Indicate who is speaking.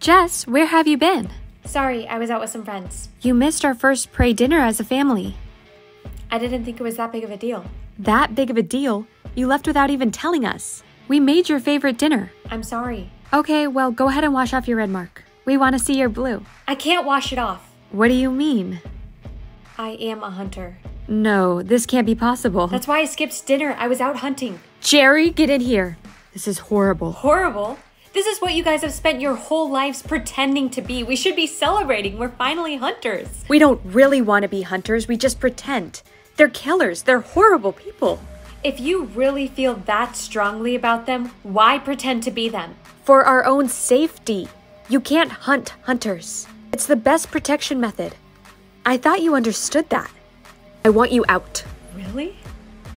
Speaker 1: Jess, where have you been?
Speaker 2: Sorry, I was out with some friends.
Speaker 1: You missed our first prey dinner as a family.
Speaker 2: I didn't think it was that big of a deal.
Speaker 1: That big of a deal? You left without even telling us. We made your favorite dinner.
Speaker 2: I'm sorry.
Speaker 1: Okay, well, go ahead and wash off your red mark. We want to see your blue.
Speaker 2: I can't wash it off.
Speaker 1: What do you mean?
Speaker 2: I am a hunter.
Speaker 1: No, this can't be possible.
Speaker 2: That's why I skipped dinner. I was out hunting.
Speaker 1: Jerry, get in here. This is horrible.
Speaker 2: Horrible? This is what you guys have spent your whole lives pretending to be. We should be celebrating. We're finally hunters.
Speaker 1: We don't really want to be hunters, we just pretend. They're killers, they're horrible people.
Speaker 2: If you really feel that strongly about them, why pretend to be them?
Speaker 1: For our own safety. You can't hunt hunters. It's the best protection method. I thought you understood that. I want you out.